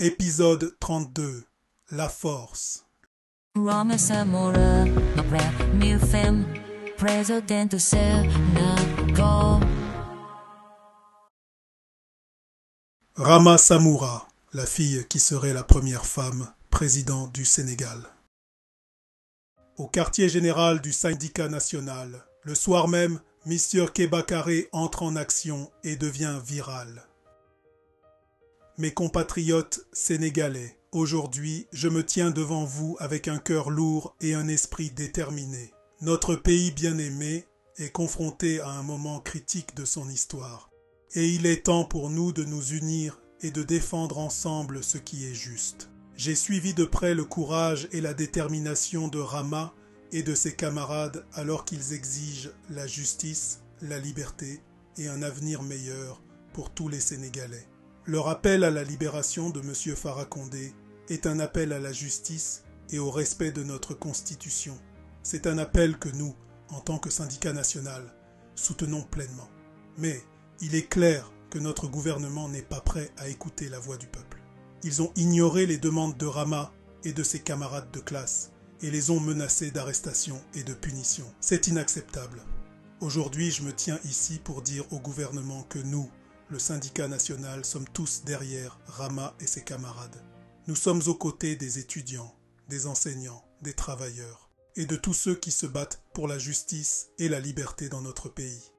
Épisode 32 La force Rama Samura, a brand new film, President. Rama Samoura, la fille qui serait la première femme président du Sénégal. Au quartier général du syndicat national, le soir même, Monsieur Kebakare entre en action et devient viral. Mes compatriotes sénégalais, aujourd'hui je me tiens devant vous avec un cœur lourd et un esprit déterminé. Notre pays bien-aimé est confronté à un moment critique de son histoire, et il est temps pour nous de nous unir et de défendre ensemble ce qui est juste. J'ai suivi de près le courage et la détermination de Rama et de ses camarades alors qu'ils exigent la justice, la liberté et un avenir meilleur pour tous les Sénégalais. Leur appel à la libération de M. Farakondé est un appel à la justice et au respect de notre Constitution. C'est un appel que nous, en tant que syndicat national, soutenons pleinement. Mais il est clair que notre gouvernement n'est pas prêt à écouter la voix du peuple. Ils ont ignoré les demandes de Rama et de ses camarades de classe et les ont menacés d'arrestation et de punition. C'est inacceptable. Aujourd'hui, je me tiens ici pour dire au gouvernement que nous, le syndicat national, sommes tous derrière Rama et ses camarades. Nous sommes aux côtés des étudiants, des enseignants, des travailleurs et de tous ceux qui se battent pour la justice et la liberté dans notre pays.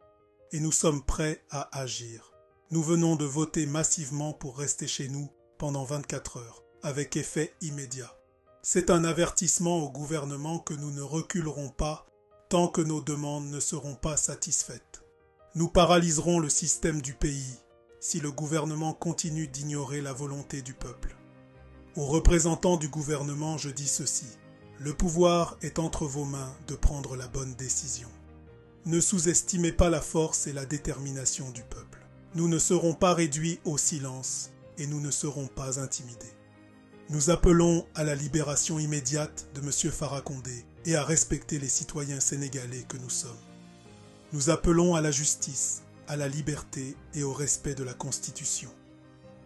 Et nous sommes prêts à agir. Nous venons de voter massivement pour rester chez nous pendant 24 heures, avec effet immédiat. C'est un avertissement au gouvernement que nous ne reculerons pas tant que nos demandes ne seront pas satisfaites. Nous paralyserons le système du pays si le gouvernement continue d'ignorer la volonté du peuple. Aux représentants du gouvernement, je dis ceci. Le pouvoir est entre vos mains de prendre la bonne décision. Ne sous-estimez pas la force et la détermination du peuple. Nous ne serons pas réduits au silence et nous ne serons pas intimidés. Nous appelons à la libération immédiate de M. Farakondé et à respecter les citoyens sénégalais que nous sommes. Nous appelons à la justice, à la liberté et au respect de la Constitution.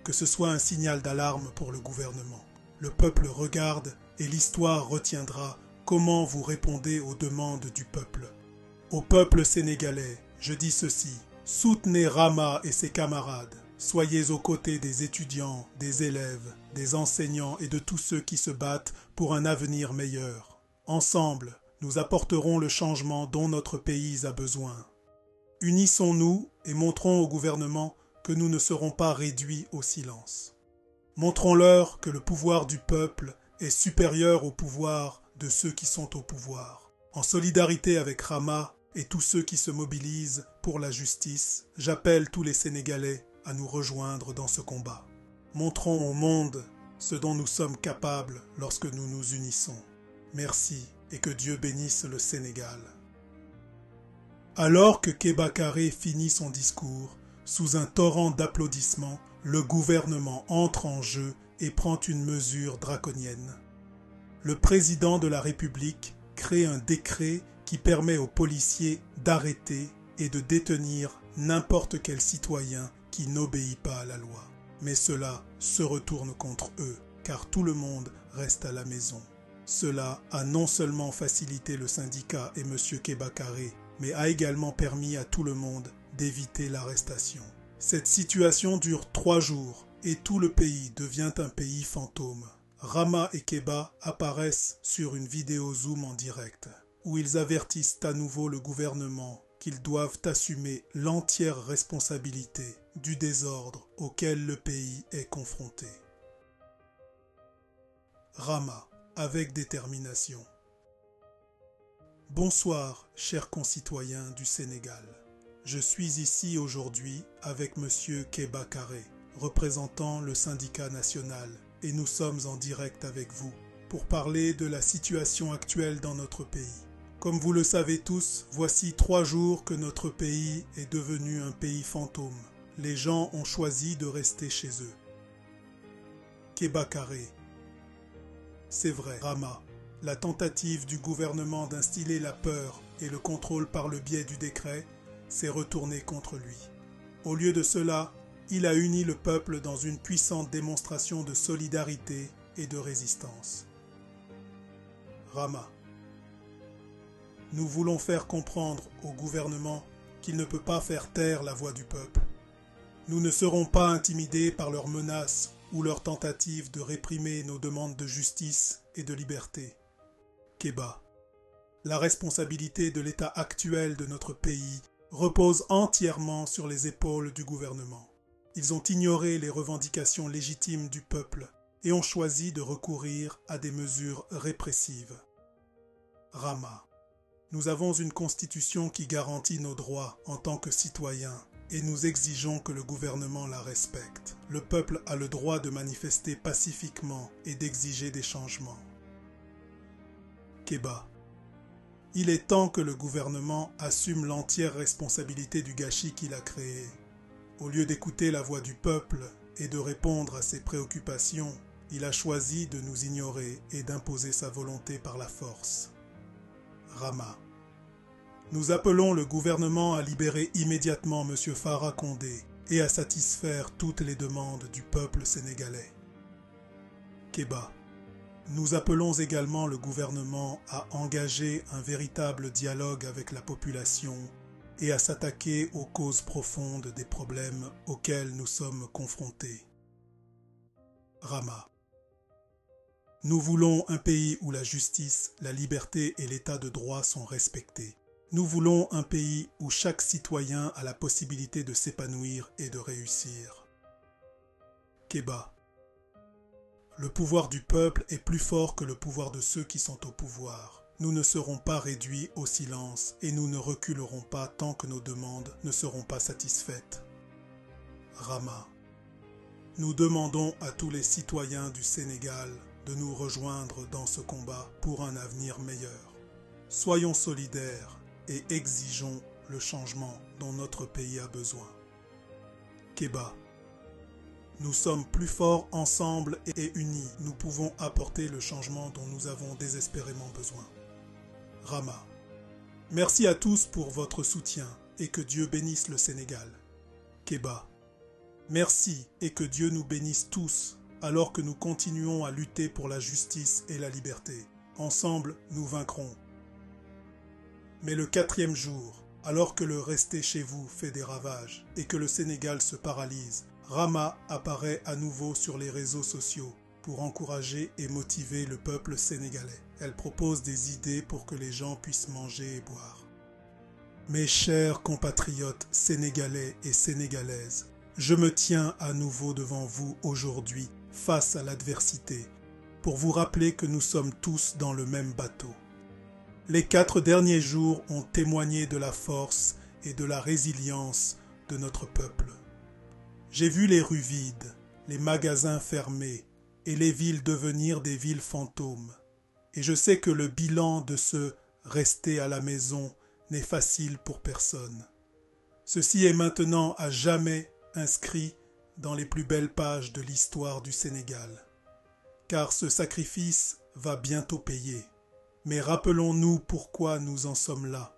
Que ce soit un signal d'alarme pour le gouvernement. Le peuple regarde et l'histoire retiendra comment vous répondez aux demandes du peuple. Au peuple sénégalais, je dis ceci. Soutenez Rama et ses camarades. Soyez aux côtés des étudiants, des élèves, des enseignants et de tous ceux qui se battent pour un avenir meilleur. Ensemble, nous apporterons le changement dont notre pays a besoin. Unissons-nous et montrons au gouvernement que nous ne serons pas réduits au silence. Montrons-leur que le pouvoir du peuple est supérieur au pouvoir de ceux qui sont au pouvoir. En solidarité avec Rama et tous ceux qui se mobilisent pour la justice, j'appelle tous les Sénégalais à nous rejoindre dans ce combat. Montrons au monde ce dont nous sommes capables lorsque nous nous unissons. Merci et que Dieu bénisse le Sénégal. Alors que Kebakare finit son discours, sous un torrent d'applaudissements, le gouvernement entre en jeu et prend une mesure draconienne. Le président de la République crée un décret qui permet aux policiers d'arrêter et de détenir n'importe quel citoyen qui n'obéit pas à la loi. Mais cela se retourne contre eux, car tout le monde reste à la maison. Cela a non seulement facilité le syndicat et M. Kebakare, mais a également permis à tout le monde d'éviter l'arrestation. Cette situation dure trois jours et tout le pays devient un pays fantôme. Rama et Keba apparaissent sur une vidéo Zoom en direct, où ils avertissent à nouveau le gouvernement qu'ils doivent assumer l'entière responsabilité du désordre auquel le pays est confronté. Rama, avec détermination. Bonsoir, chers concitoyens du Sénégal. Je suis ici aujourd'hui avec Monsieur Keba Kare, représentant le syndicat national, et nous sommes en direct avec vous pour parler de la situation actuelle dans notre pays. Comme vous le savez tous, voici trois jours que notre pays est devenu un pays fantôme. Les gens ont choisi de rester chez eux. Kebakare. C'est vrai, Rama. La tentative du gouvernement d'instiller la peur et le contrôle par le biais du décret s'est retournée contre lui. Au lieu de cela, il a uni le peuple dans une puissante démonstration de solidarité et de résistance. Rama. Nous voulons faire comprendre au gouvernement qu'il ne peut pas faire taire la voix du peuple. Nous ne serons pas intimidés par leurs menaces ou leurs tentatives de réprimer nos demandes de justice et de liberté. Keba. La responsabilité de l'état actuel de notre pays repose entièrement sur les épaules du gouvernement. Ils ont ignoré les revendications légitimes du peuple et ont choisi de recourir à des mesures répressives. Rama. Nous avons une constitution qui garantit nos droits en tant que citoyens et nous exigeons que le gouvernement la respecte. Le peuple a le droit de manifester pacifiquement et d'exiger des changements. Keba. Il est temps que le gouvernement assume l'entière responsabilité du gâchis qu'il a créé. Au lieu d'écouter la voix du peuple et de répondre à ses préoccupations, il a choisi de nous ignorer et d'imposer sa volonté par la force. Rama. Nous appelons le gouvernement à libérer immédiatement M. Farah Condé et à satisfaire toutes les demandes du peuple sénégalais. Keba. Nous appelons également le gouvernement à engager un véritable dialogue avec la population et à s'attaquer aux causes profondes des problèmes auxquels nous sommes confrontés. Rama. Nous voulons un pays où la justice, la liberté et l'état de droit sont respectés. Nous voulons un pays où chaque citoyen a la possibilité de s'épanouir et de réussir. Keba. Le pouvoir du peuple est plus fort que le pouvoir de ceux qui sont au pouvoir. Nous ne serons pas réduits au silence et nous ne reculerons pas tant que nos demandes ne seront pas satisfaites. Rama. Nous demandons à tous les citoyens du Sénégal de nous rejoindre dans ce combat pour un avenir meilleur. Soyons solidaires et exigeons le changement dont notre pays a besoin. Keba. Nous sommes plus forts ensemble et unis. Nous pouvons apporter le changement dont nous avons désespérément besoin. Rama. Merci à tous pour votre soutien et que Dieu bénisse le Sénégal. Keba. Merci et que Dieu nous bénisse tous alors que nous continuons à lutter pour la justice et la liberté. Ensemble, nous vaincrons. Mais le quatrième jour, alors que le rester chez vous fait des ravages et que le Sénégal se paralyse, Rama apparaît à nouveau sur les réseaux sociaux pour encourager et motiver le peuple sénégalais. Elle propose des idées pour que les gens puissent manger et boire. Mes chers compatriotes sénégalais et sénégalaises, je me tiens à nouveau devant vous aujourd'hui face à l'adversité pour vous rappeler que nous sommes tous dans le même bateau. Les quatre derniers jours ont témoigné de la force et de la résilience de notre peuple. J'ai vu les rues vides, les magasins fermés et les villes devenir des villes fantômes. Et je sais que le bilan de ce rester à la maison n'est facile pour personne. Ceci est maintenant à jamais inscrit dans les plus belles pages de l'histoire du Sénégal. Car ce sacrifice va bientôt payer. Mais rappelons-nous pourquoi nous en sommes là.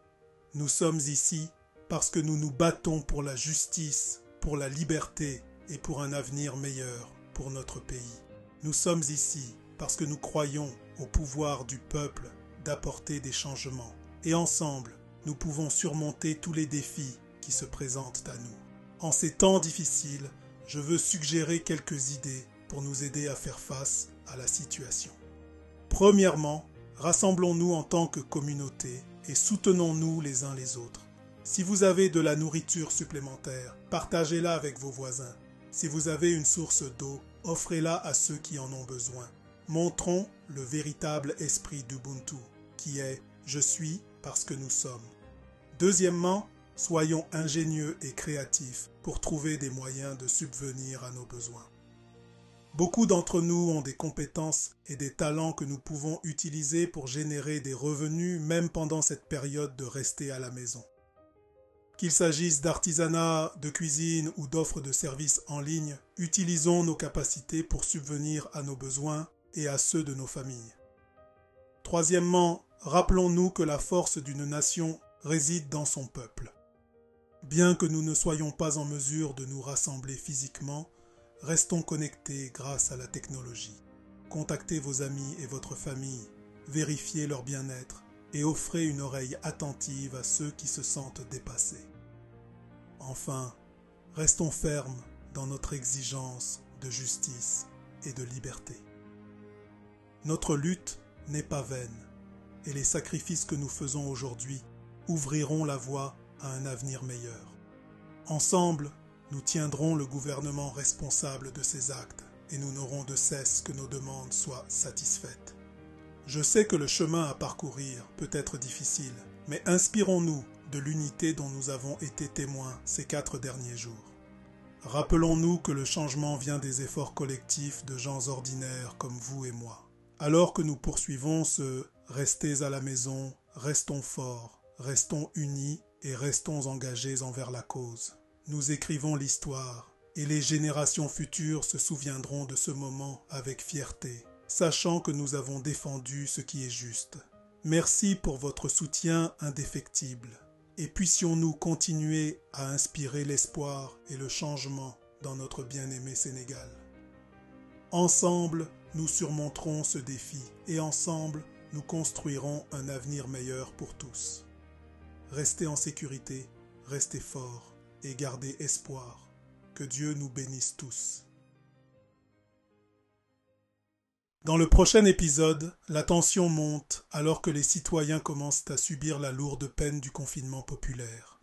Nous sommes ici parce que nous nous battons pour la justice, pour la liberté et pour un avenir meilleur pour notre pays. Nous sommes ici parce que nous croyons au pouvoir du peuple d'apporter des changements. Et ensemble, nous pouvons surmonter tous les défis qui se présentent à nous. En ces temps difficiles, je veux suggérer quelques idées pour nous aider à faire face à la situation. Premièrement, rassemblons-nous en tant que communauté et soutenons-nous les uns les autres. Si vous avez de la nourriture supplémentaire, partagez-la avec vos voisins. Si vous avez une source d'eau, offrez-la à ceux qui en ont besoin. Montrons le véritable esprit d'Ubuntu, qui est Je suis parce que nous sommes. Deuxièmement, soyons ingénieux et créatifs pour trouver des moyens de subvenir à nos besoins. Beaucoup d'entre nous ont des compétences et des talents que nous pouvons utiliser pour générer des revenus même pendant cette période de rester à la maison. Qu'il s'agisse d'artisanat, de cuisine ou d'offres de services en ligne, utilisons nos capacités pour subvenir à nos besoins et à ceux de nos familles. Troisièmement, rappelons-nous que la force d'une nation réside dans son peuple. Bien que nous ne soyons pas en mesure de nous rassembler physiquement, restons connectés grâce à la technologie. Contactez vos amis et votre famille, vérifiez leur bien-être et offrez une oreille attentive à ceux qui se sentent dépassés. Enfin, restons fermes dans notre exigence de justice et de liberté. Notre lutte n'est pas vaine et les sacrifices que nous faisons aujourd'hui ouvriront la voie à un avenir meilleur. Ensemble, nous tiendrons le gouvernement responsable de ces actes et nous n'aurons de cesse que nos demandes soient satisfaites. Je sais que le chemin à parcourir peut être difficile, mais inspirons-nous de l'unité dont nous avons été témoins ces quatre derniers jours. Rappelons-nous que le changement vient des efforts collectifs de gens ordinaires comme vous et moi. Alors que nous poursuivons ce Restez à la maison, restons forts, restons unis et restons engagés envers la cause. Nous écrivons l'histoire et les générations futures se souviendront de ce moment avec fierté, sachant que nous avons défendu ce qui est juste. Merci pour votre soutien indéfectible et puissions-nous continuer à inspirer l'espoir et le changement dans notre bien-aimé Sénégal. Ensemble, nous surmonterons ce défi et ensemble, nous construirons un avenir meilleur pour tous. Restez en sécurité, restez forts et gardez espoir. Que Dieu nous bénisse tous. Dans le prochain épisode, la tension monte alors que les citoyens commencent à subir la lourde peine du confinement populaire.